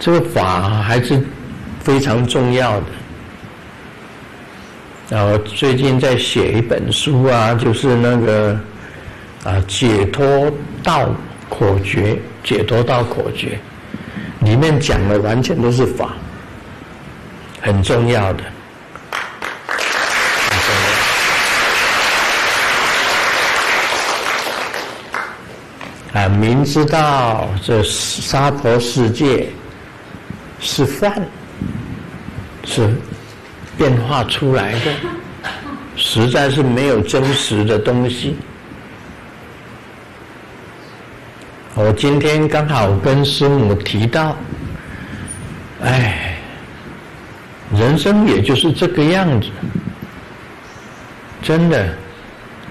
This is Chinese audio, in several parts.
这个法还是非常重要的。然后最近在写一本书啊，就是那个啊解脱道口诀，解脱道口诀里面讲的完全都是法，很重要的。啊，明知道这娑婆世界是幻，是变化出来的，实在是没有真实的东西。我今天刚好跟师母提到，哎，人生也就是这个样子，真的，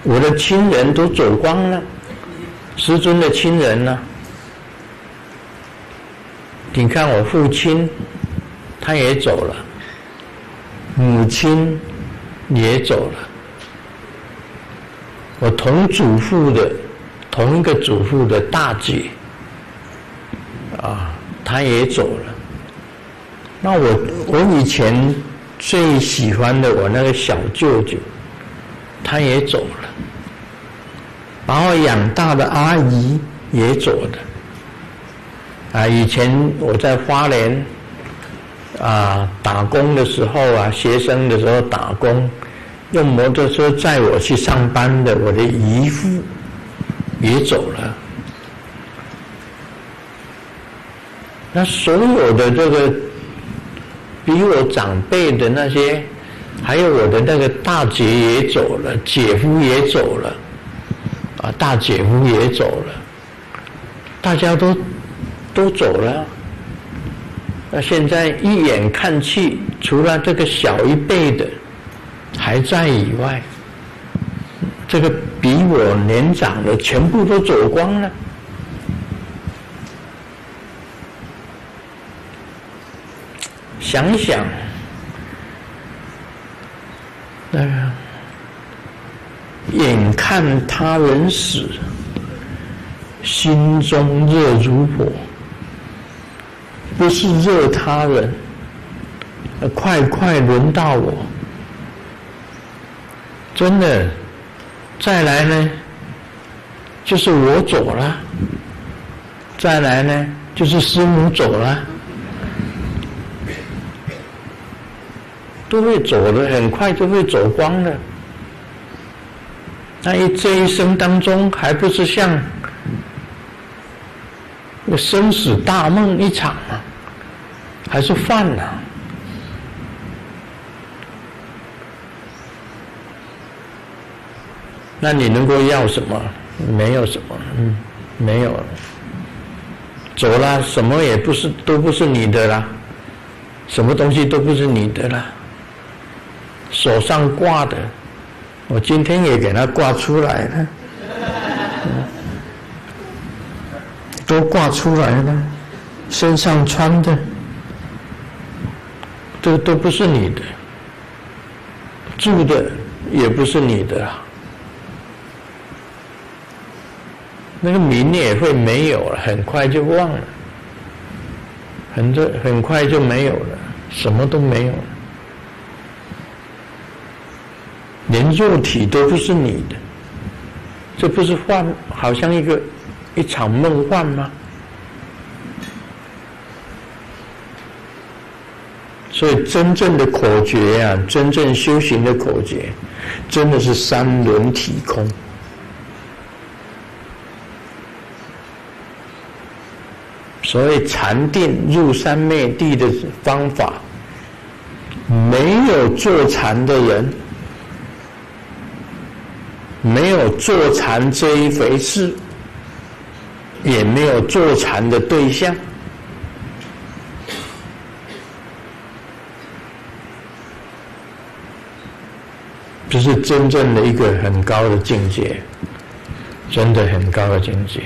我的亲人都走光了。师尊的亲人呢？你看我父亲，他也走了；母亲也走了；我同祖父的同一个祖父的大姐啊，他也走了。那我我以前最喜欢的我那个小舅舅，他也走了。把我养大的阿姨也走了。啊，以前我在花莲啊打工的时候啊，学生的时候打工，用摩托车载我去上班的我的姨父也走了。那所有的这个比我长辈的那些，还有我的那个大姐也走了，姐夫也走了。啊，大姐夫也走了，大家都都走了。那现在一眼看去，除了这个小一辈的还在以外，这个比我年长的全部都走光了。想想，那个。眼看他人死，心中热如火。不是热他人，快快轮到我。真的，再来呢，就是我走了；再来呢，就是师母走了，都会走的，很快就会走光的。那一这一生当中，还不是像生死大梦一场吗？还是犯了？那你能够要什么？没有什么，嗯，没有，走了，什么也不是，都不是你的啦，什么东西都不是你的啦，手上挂的。我今天也给他挂出来了，都挂出来了，身上穿的，这个都不是你的，住的也不是你的，那个名也会没有了，很快就忘了，很这很快就没有了，什么都没有了。连肉体都不是你的，这不是幻，好像一个一场梦幻吗？所以真正的口诀啊，真正修行的口诀，真的是三轮体空。所谓禅定入三昧地的方法，没有坐禅的人。没有坐禅这一回事，也没有坐禅的对象，这是真正的一个很高的境界，真的很高的境界。